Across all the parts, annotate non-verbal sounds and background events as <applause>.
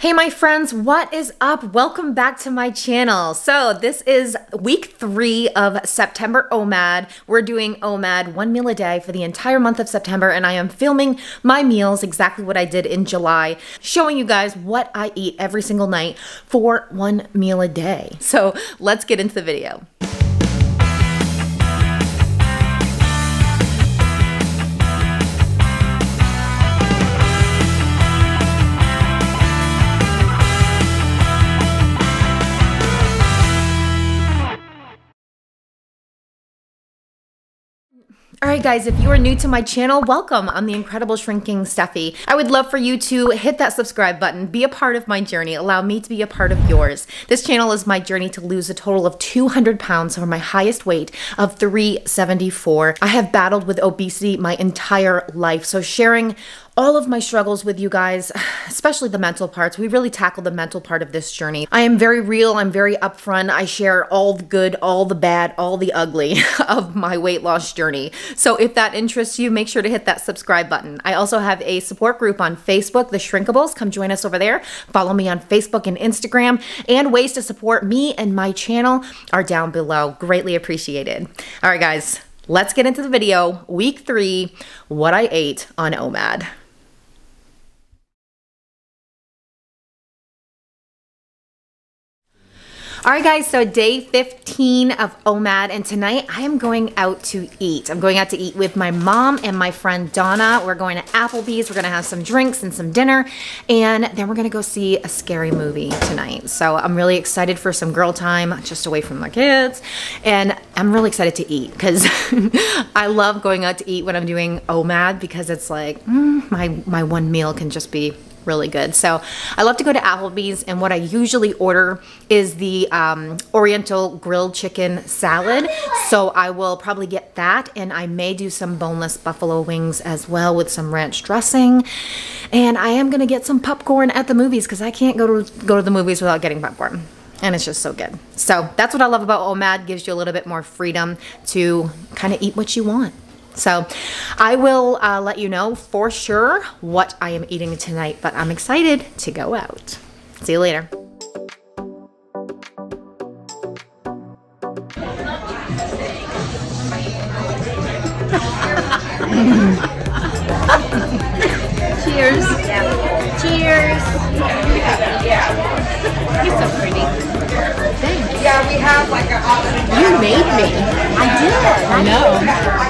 Hey my friends, what is up? Welcome back to my channel. So this is week three of September OMAD. We're doing OMAD one meal a day for the entire month of September and I am filming my meals exactly what I did in July, showing you guys what I eat every single night for one meal a day. So let's get into the video. All right, guys, if you are new to my channel, welcome. I'm the incredible shrinking Stephy. I would love for you to hit that subscribe button, be a part of my journey, allow me to be a part of yours. This channel is my journey to lose a total of 200 pounds from my highest weight of 374. I have battled with obesity my entire life, so sharing all of my struggles with you guys, <sighs> especially the mental parts. We really tackle the mental part of this journey. I am very real, I'm very upfront. I share all the good, all the bad, all the ugly <laughs> of my weight loss journey. So if that interests you, make sure to hit that subscribe button. I also have a support group on Facebook, The Shrinkables. Come join us over there. Follow me on Facebook and Instagram. And ways to support me and my channel are down below. Greatly appreciated. All right, guys, let's get into the video. Week three, what I ate on OMAD. All right, guys, so day 15 of OMAD, and tonight I am going out to eat. I'm going out to eat with my mom and my friend Donna. We're going to Applebee's. We're going to have some drinks and some dinner, and then we're going to go see a scary movie tonight. So I'm really excited for some girl time just away from the kids, and I'm really excited to eat because <laughs> I love going out to eat when I'm doing OMAD because it's like mm, my, my one meal can just be really good. So I love to go to Applebee's, and what I usually order is the um, Oriental grilled chicken salad. So I will probably get that, and I may do some boneless buffalo wings as well with some ranch dressing. And I am gonna get some popcorn at the movies because I can't go to go to the movies without getting popcorn and it's just so good. So that's what I love about OMAD, gives you a little bit more freedom to kind of eat what you want. So I will uh, let you know for sure what I am eating tonight, but I'm excited to go out. See you later. Cheers. Cheers. You're so pretty. Thanks. Yeah, we have like an option. You made me. I did. I know.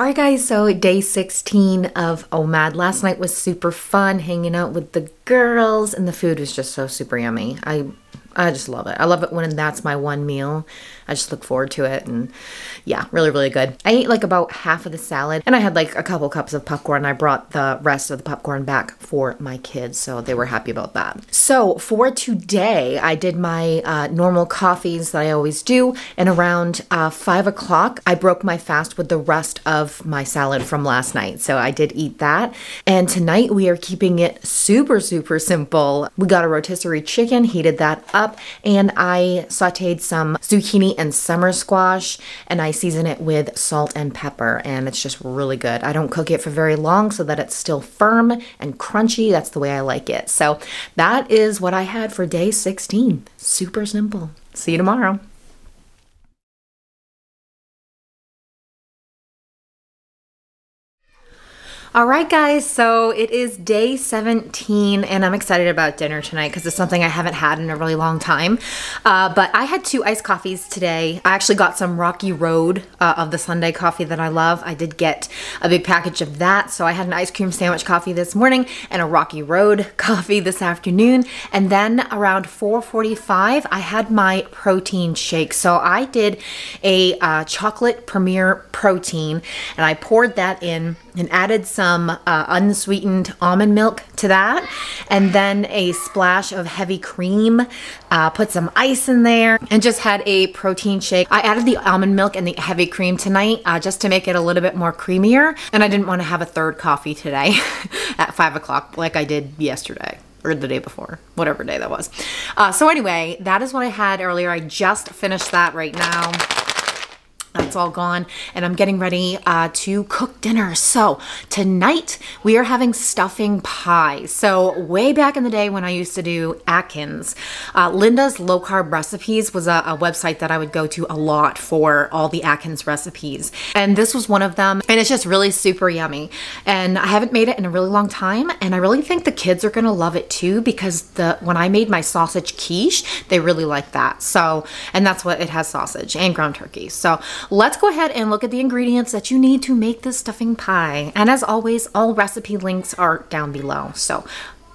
All right, guys, so day 16 of OMAD. Last night was super fun hanging out with the girls, and the food was just so super yummy. I I just love it. I love it when that's my one meal. I just look forward to it. And yeah, really, really good. I ate like about half of the salad and I had like a couple cups of popcorn. I brought the rest of the popcorn back for my kids. So they were happy about that. So for today, I did my uh, normal coffees that I always do. And around uh, five o'clock, I broke my fast with the rest of my salad from last night. So I did eat that. And tonight we are keeping it super, super simple. We got a rotisserie chicken, heated that up, and I sauteed some zucchini and summer squash and I season it with salt and pepper and it's just really good. I don't cook it for very long so that it's still firm and crunchy. That's the way I like it. So that is what I had for day 16. Super simple. See you tomorrow. All right, guys, so it is day 17, and I'm excited about dinner tonight because it's something I haven't had in a really long time. Uh, but I had two iced coffees today. I actually got some Rocky Road uh, of the Sundae coffee that I love. I did get a big package of that, so I had an ice cream sandwich coffee this morning and a Rocky Road <laughs> coffee this afternoon. And then around 4.45, I had my protein shake. So I did a uh, chocolate premier protein, and I poured that in and added some uh, unsweetened almond milk to that and then a splash of heavy cream uh, put some ice in there and just had a protein shake i added the almond milk and the heavy cream tonight uh, just to make it a little bit more creamier and i didn't want to have a third coffee today <laughs> at five o'clock like i did yesterday or the day before, whatever day that was. Uh, so anyway, that is what I had earlier. I just finished that right now. That's all gone, and I'm getting ready uh, to cook dinner. So, tonight we are having stuffing pie. So, way back in the day when I used to do Atkins, uh, Linda's Low Carb Recipes was a, a, website that I would go to a lot for all the Atkins recipes. And this was one of them, and it's just really super yummy. And I haven't made it in a really long time, and I really think the kids are gonna love it too because the when I made my sausage quiche, they really like that. So, and that's what it has sausage and ground turkey. So, Let's go ahead and look at the ingredients that you need to make this stuffing pie. And as always, all recipe links are down below. So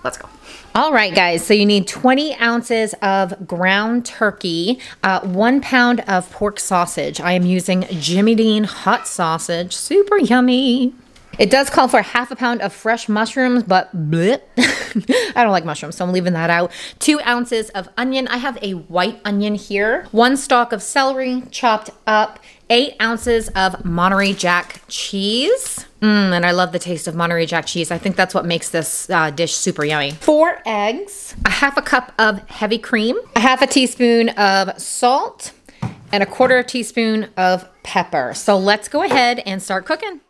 let's go. All right, guys, so you need 20 ounces of ground turkey, uh, one pound of pork sausage. I am using Jimmy Dean hot sausage, super yummy. It does call for half a pound of fresh mushrooms, but bleh. <laughs> I don't like mushrooms, so I'm leaving that out. Two ounces of onion. I have a white onion here. One stalk of celery chopped up. Eight ounces of Monterey Jack cheese. Mmm, and I love the taste of Monterey Jack cheese. I think that's what makes this uh, dish super yummy. Four eggs, a half a cup of heavy cream, a half a teaspoon of salt, and a quarter teaspoon of pepper. So let's go ahead and start cooking.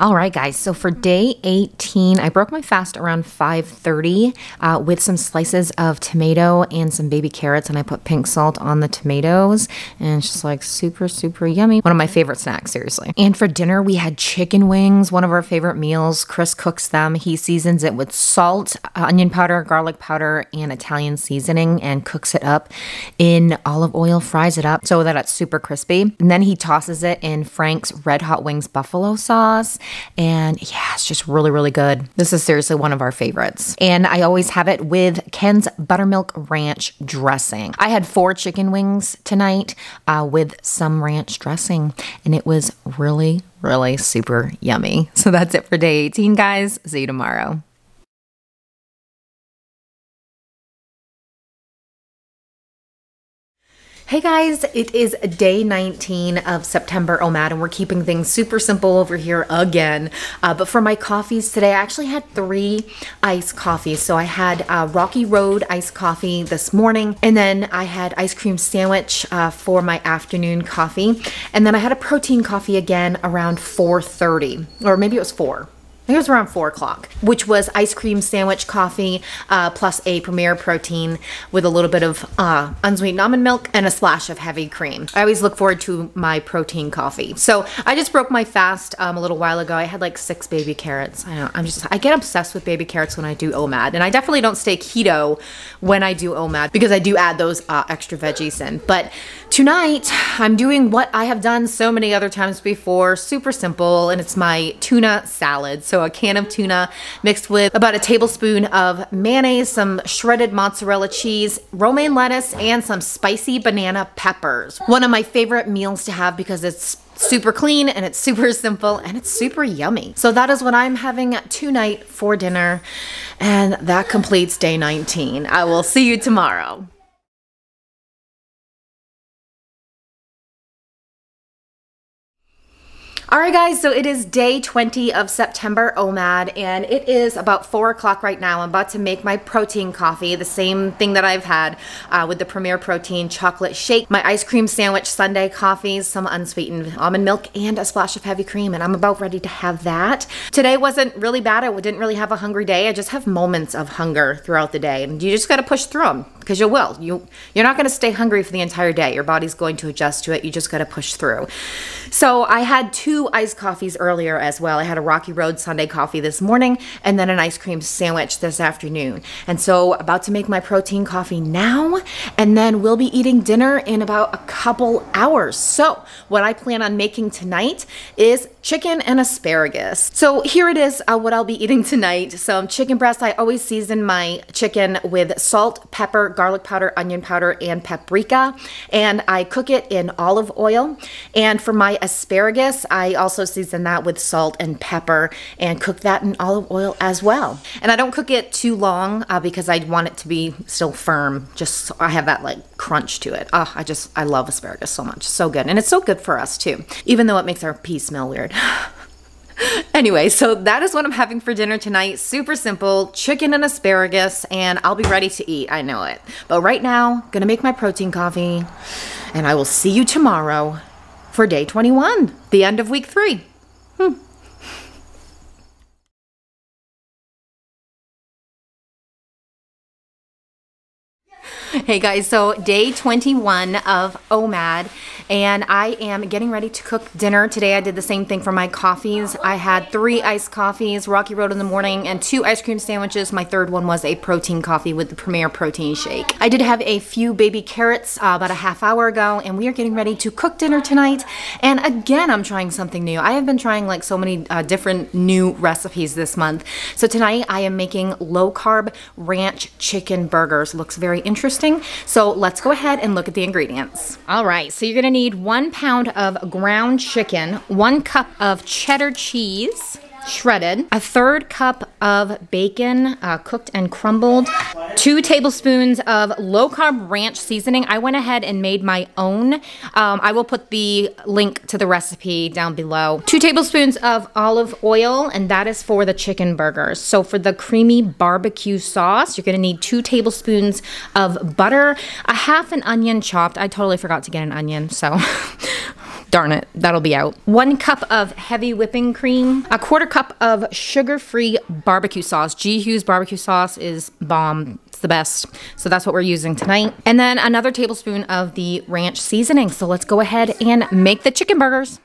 All right, guys. So for day 18, I broke my fast around 5:30 uh, with some slices of tomato and some baby carrots, and I put pink salt on the tomatoes, and it's just like super, super yummy. One of my favorite snacks, seriously. And for dinner, we had chicken wings, one of our favorite meals. Chris cooks them. He seasons it with salt, onion powder, garlic powder, and Italian seasoning, and cooks it up in olive oil. Fries it up so that it's super crispy, and then he tosses it in Frank's Red Hot Wings buffalo sauce and yeah, it's just really, really good. This is seriously one of our favorites. And I always have it with Ken's Buttermilk Ranch dressing. I had four chicken wings tonight uh, with some ranch dressing, and it was really, really super yummy. So that's it for day 18, guys. See you tomorrow. Hey guys, it is day 19 of September OMAD and we're keeping things super simple over here again. Uh, but for my coffees today, I actually had three iced coffees. So I had uh, Rocky Road iced coffee this morning and then I had ice cream sandwich uh, for my afternoon coffee. And then I had a protein coffee again around 4.30 or maybe it was 4 think it was around four o'clock, which was ice cream sandwich coffee uh, plus a Premier protein with a little bit of uh, unsweetened almond milk and a splash of heavy cream. I always look forward to my protein coffee. So I just broke my fast um, a little while ago. I had like six baby carrots. I know, I'm just, I get obsessed with baby carrots when I do OMAD. And I definitely don't stay keto when I do OMAD because I do add those uh, extra veggies in. But tonight I'm doing what I have done so many other times before, super simple, and it's my tuna salad. So a can of tuna mixed with about a tablespoon of mayonnaise, some shredded mozzarella cheese, romaine lettuce, and some spicy banana peppers. One of my favorite meals to have because it's super clean and it's super <laughs> simple and it's super yummy. So that is what I'm having tonight for dinner and that completes day 19. I will see you tomorrow. All right, guys, so it is day 20 of September OMAD, and it is about 4 o'clock right now. I'm about to make my protein coffee, the same thing that I've had uh, with the Premier Protein chocolate shake, my ice cream sandwich Sundae coffees, some unsweetened almond milk, and a splash of heavy cream, and I'm about ready to have that. Today wasn't really bad. I didn't really have a hungry day. I just have moments of hunger throughout the day, and you just got to push through them because you will. You, you're not going to stay hungry for the entire day. Your body's going to adjust to it. You just got to push through. So I had two iced coffees earlier as well. I had a Rocky Road Sundae coffee this morning and then an ice cream sandwich this afternoon. And so about to make my protein coffee now and then we'll be eating dinner in about a couple hours. So what I plan on making tonight is chicken and asparagus. So here it is uh, what I'll be eating tonight. Some chicken breast. I always season my chicken with salt, pepper, garlic powder, onion powder, and paprika. And I cook it in olive oil. And for my asparagus, I also season that with salt and pepper and cook that in olive oil as well. And I don't cook it too long uh, because I want it to be still firm, just so I have that like crunch to it. Oh, I just, I love asparagus so much. So good. And it's so good for us too, even though it makes our pee smell weird. <laughs> anyway, so that is what I'm having for dinner tonight. Super simple, chicken and asparagus, and I'll be ready to eat. I know it. But right now, gonna make my protein coffee, and I will see you tomorrow for day 21, the end of week three. Hmm. Hey guys, so day 21 of OMAD and I am getting ready to cook dinner. Today I did the same thing for my coffees. I had three iced coffees, Rocky Road in the morning, and two ice cream sandwiches. My third one was a protein coffee with the Premier Protein Shake. I did have a few baby carrots uh, about a half hour ago and we are getting ready to cook dinner tonight. And again, I'm trying something new. I have been trying like so many uh, different new recipes this month. So tonight I am making low carb ranch chicken burgers. Looks very interesting. So let's go ahead and look at the ingredients. All right, so you're gonna need one pound of ground chicken, one cup of cheddar cheese, shredded, a third cup of bacon, uh, cooked and crumbled, two tablespoons of low carb ranch seasoning. I went ahead and made my own. Um, I will put the link to the recipe down below. Two tablespoons of olive oil, and that is for the chicken burgers. So for the creamy barbecue sauce, you're gonna need two tablespoons of butter, a half an onion chopped. I totally forgot to get an onion, so <laughs> Darn it, that'll be out. One cup of heavy whipping cream, a quarter cup of sugar-free barbecue sauce. G. Hughes barbecue sauce is bomb. It's the best. So that's what we're using tonight. And then another tablespoon of the ranch seasoning. So let's go ahead and make the chicken burgers.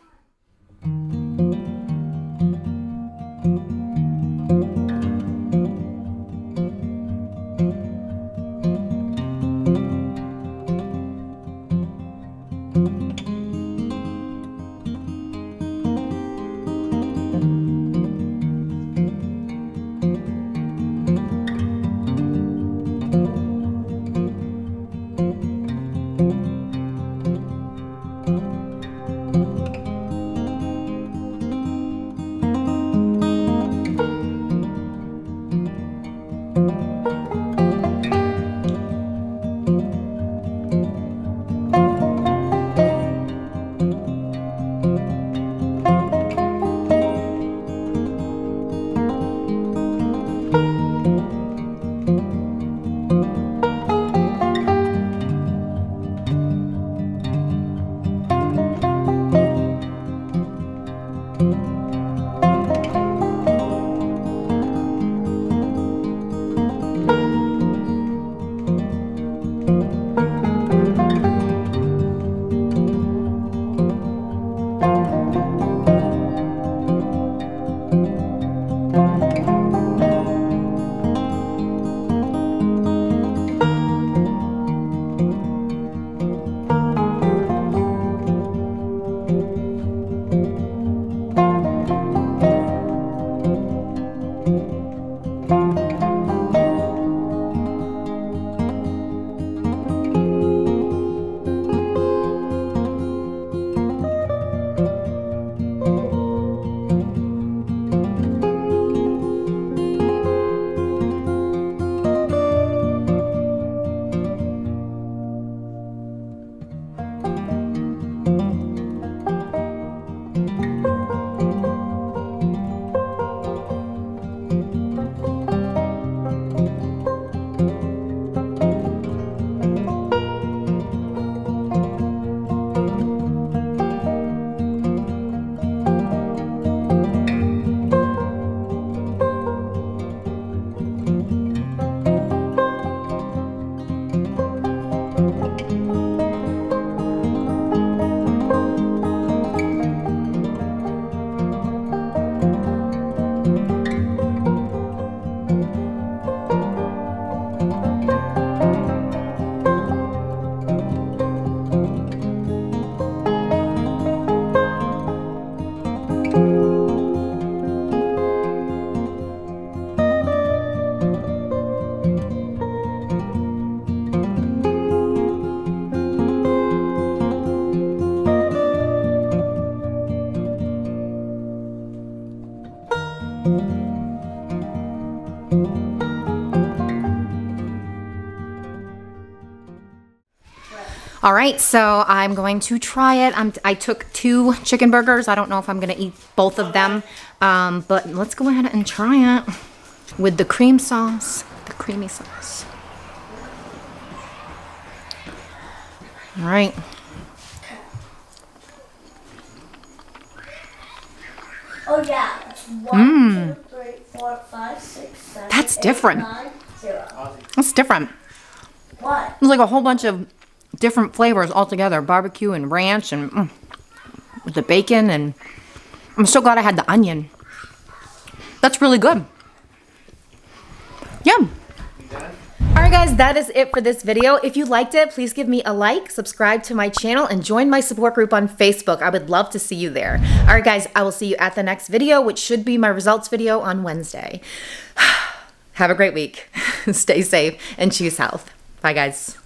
All right, so I'm going to try it. I'm, I took two chicken burgers. I don't know if I'm gonna eat both of them, um, but let's go ahead and try it with the cream sauce, the creamy sauce. All right. Oh yeah, it's one, two, three, four, five, six, seven, That's eight, different. nine. That's different. What? There's like a whole bunch of different flavors all together barbecue and ranch and mm, the bacon and i'm so glad i had the onion. That's really good. Yum. All right guys that is it for this video. If you liked it please give me a like subscribe to my channel and join my support group on facebook. I would love to see you there. All right guys i will see you at the next video which should be my results video on wednesday. <sighs> Have a great week. <laughs> Stay safe and choose health. Bye guys